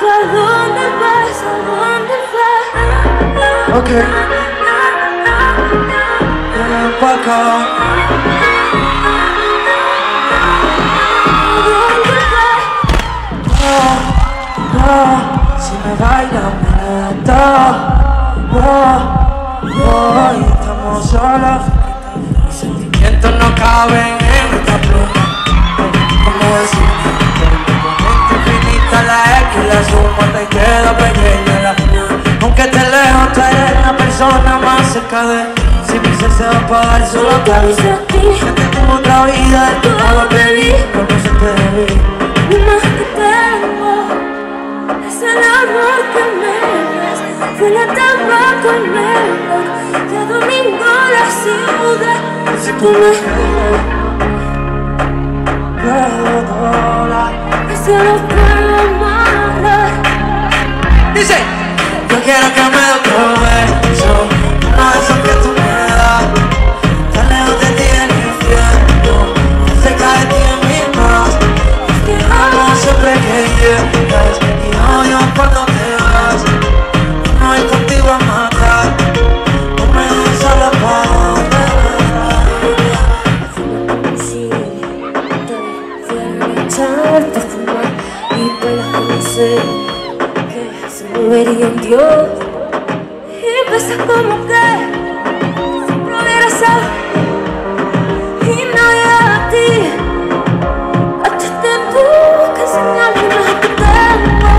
para dónde vas, a dónde vas. Ok. Ven pa' acá. Oh, oh, si me baila me da. Oh, oh, y estamos solos. Mis sentimientos no caben infinita la X, la suma te queda pequeña la Aunque te lejos, tú eres la persona más cerca de Si mi ser se va a apagar, solo te aviso a ti. Que tengo otra vida, tú no lo pedí, pero no se te vi. Lo más que tengo es el amor que me das. Fue la tabaco y melón, ya domingo la ciudad. Si tú me quieres, puedo doblar. Ese lo puedo amarrar. Dice, yo quiero que me movería un dios. Y besas como que siempre hubiera sabido y no llega a ti. Echaste tú que enseñarme más que tengo.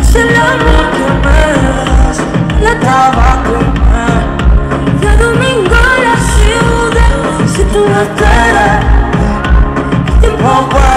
Es el amor que me das, la tabaco me Ya domingo en la ciudad, si tú no esperas, el tiempo No